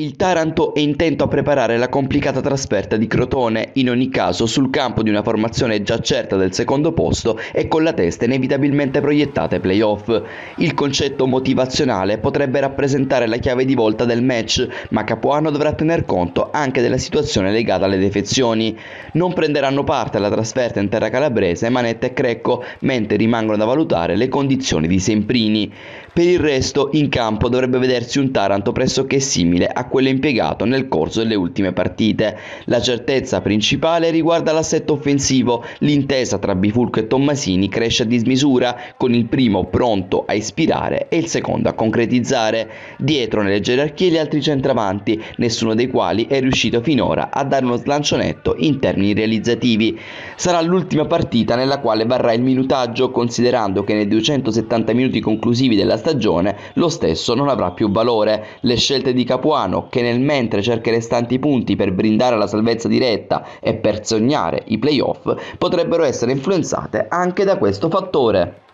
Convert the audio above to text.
Il Taranto è intento a preparare la complicata trasferta di Crotone, in ogni caso sul campo di una formazione già certa del secondo posto e con la testa inevitabilmente proiettata ai playoff. Il concetto motivazionale potrebbe rappresentare la chiave di volta del match, ma Capuano dovrà tener conto anche della situazione legata alle defezioni. Non prenderanno parte alla trasferta in terra calabrese Manetta e Crecco, mentre rimangono da valutare le condizioni di Semprini. Per il resto, in campo dovrebbe vedersi un Taranto pressoché simile a quello impiegato nel corso delle ultime partite. La certezza principale riguarda l'assetto offensivo, l'intesa tra Bifulco e Tommasini cresce a dismisura, con il primo pronto a ispirare e il secondo a concretizzare. Dietro nelle gerarchie gli altri centravanti, nessuno dei quali è riuscito finora a dare uno slancio netto in termini realizzativi. Sarà l'ultima partita nella quale varrà il minutaggio, considerando che nei 270 minuti conclusivi della stagione lo stesso non avrà più valore. Le scelte di Capuano Milano che nel mentre cerca i restanti punti per brindare la salvezza diretta e per sognare i playoff potrebbero essere influenzate anche da questo fattore.